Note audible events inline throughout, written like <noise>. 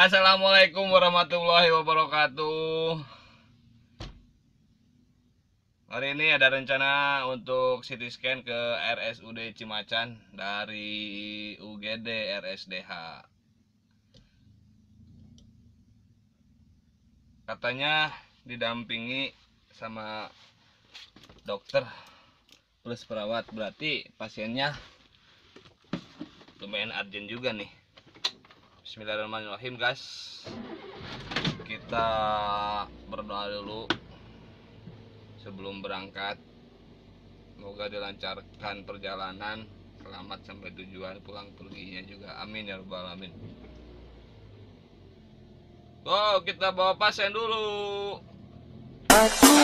Assalamualaikum warahmatullahi wabarakatuh. Hari ini ada rencana untuk CT scan ke RSUD Cimacan dari UGD RSDH. Katanya didampingi sama dokter plus perawat berarti pasiennya lumayan urgent juga nih Bismillahirrahmanirrahim guys. Kita berdoa dulu sebelum berangkat. Semoga dilancarkan perjalanan. Selamat sampai tujuan pulang perginya juga. Amin ya rabbal alamin. Oh kita bawa pasien dulu. Aku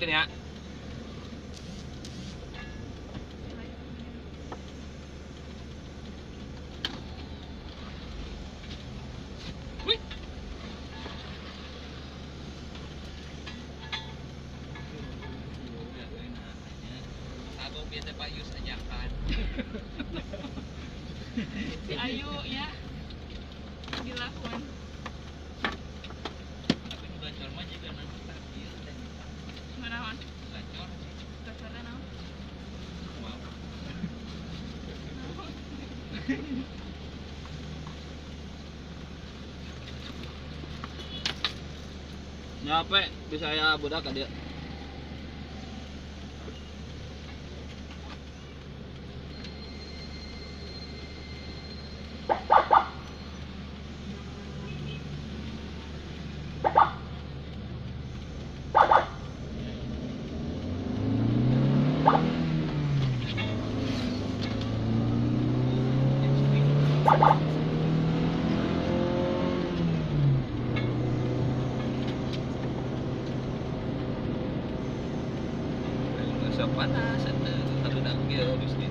demi liatin ya Wih. Aku biasa Pak Yus ajakan. <laughs> si Ayu ya dilakukan nyampe bisa ya budak dia Rasa panas atau dah dia habis ni.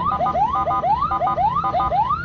Oh, my God.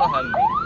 Kamera.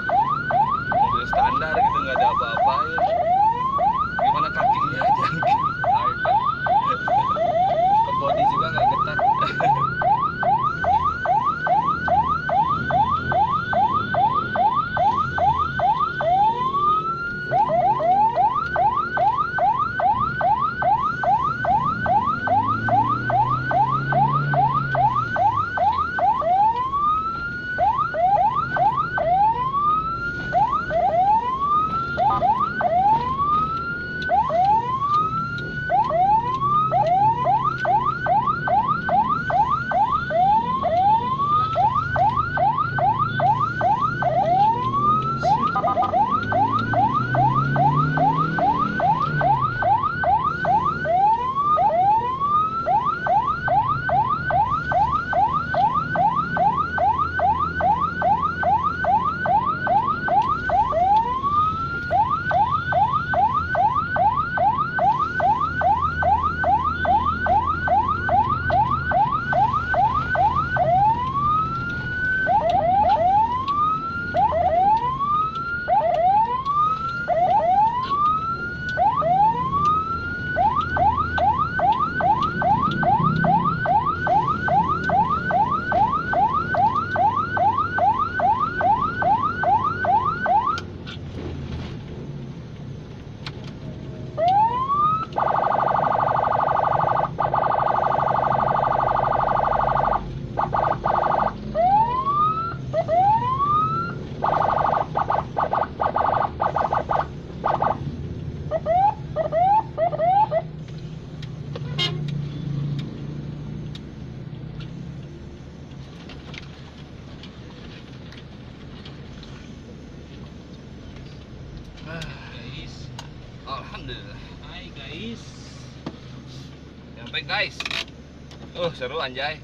Seru anjay.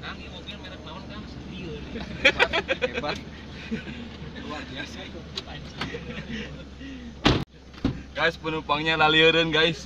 Kang ini mobil merek naon Kang Setio nih Hebat. luar biasa Guys penumpangnya lalieun guys.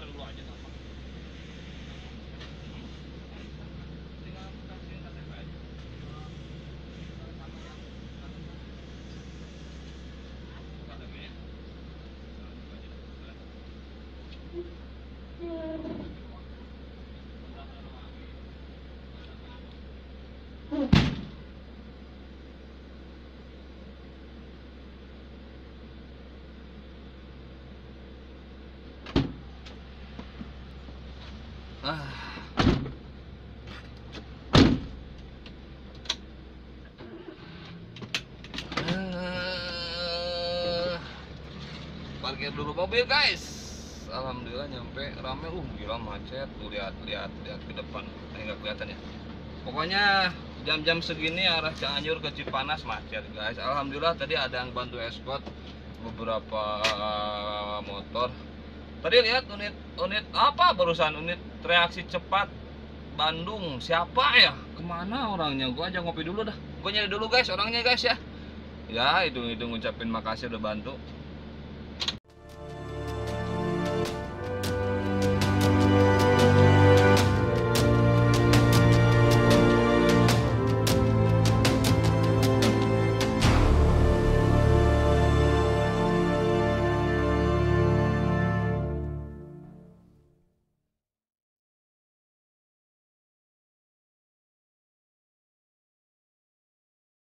Daftar dulu aja Parkir dulu mobil guys. Alhamdulillah nyampe rame. Uh gila macet. Tuh lihat lihat lihat ke depan. Eh nggak kelihatan ya? Pokoknya jam-jam segini arah Cianjur ke Cipanas macet guys. Alhamdulillah tadi ada yang bantu escort beberapa eh, motor. Tadi lihat unit unit apa? Barusan unit reaksi cepat Bandung. Siapa ya? Ke mana orangnya? Gua aja ngopi dulu dah. Gua nyari dulu guys orangnya guys ya. Ya itu itu ngucapin makasih udah bantu